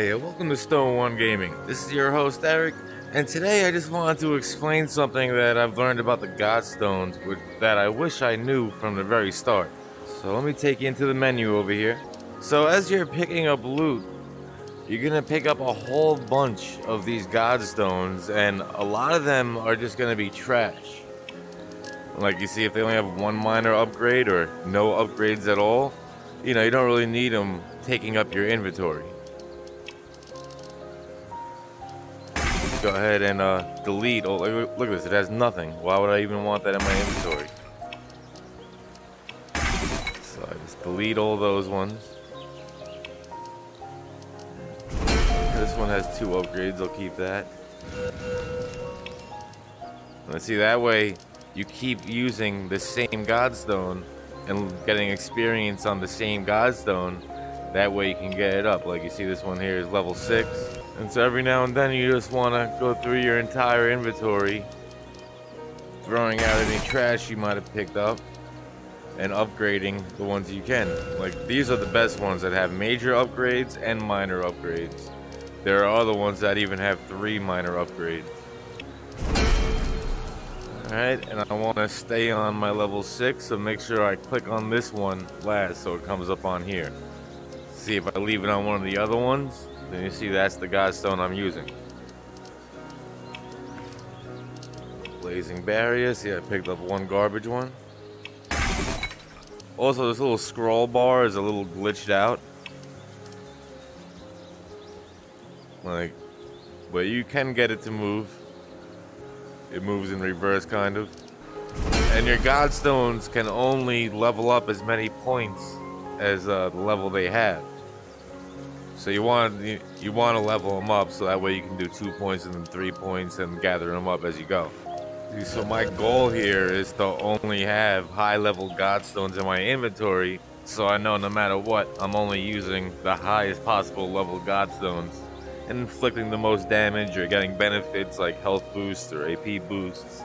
Hi, welcome to Stoned One Gaming. This is your host Eric, and today I just wanted to explain something that I've learned about the Godstones that I wish I knew from the very start. So let me take you into the menu over here. So as you're picking up loot, you're gonna pick up a whole bunch of these Godstones, and a lot of them are just gonna be trash. Like you see, if they only have one minor upgrade or no upgrades at all, you know, you don't really need them taking up your inventory. Go ahead and uh, delete. Oh, look, look at this. It has nothing. Why would I even want that in my inventory? So I just delete all those ones. This one has two upgrades. I'll keep that. Let's see. That way, you keep using the same Godstone and getting experience on the same Godstone. That way you can get it up. Like you see this one here is level 6. And so every now and then you just want to go through your entire inventory, throwing out any trash you might have picked up, and upgrading the ones you can. Like these are the best ones that have major upgrades and minor upgrades. There are other ones that even have three minor upgrades. Alright, and I want to stay on my level 6, so make sure I click on this one last so it comes up on here. See if I leave it on one of the other ones, then you see that's the Godstone I'm using. Blazing Barrier, see I picked up one garbage one. Also, this little scroll bar is a little glitched out. Like, but you can get it to move. It moves in reverse, kind of. And your Godstones can only level up as many points as uh, the level they have. So you want you, you want to level them up so that way you can do two points and then three points and gather them up as you go. So my goal here is to only have high level Godstones in my inventory so I know no matter what, I'm only using the highest possible level Godstones and inflicting the most damage or getting benefits like health boosts or AP boosts.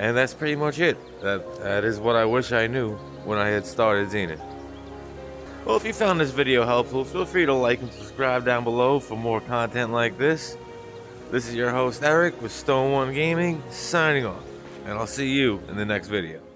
And that's pretty much it. That That is what I wish I knew when I had started Zenith. Well, if you found this video helpful, feel free to like and subscribe down below for more content like this. This is your host Eric with Stoned One Gaming, signing off, and I'll see you in the next video.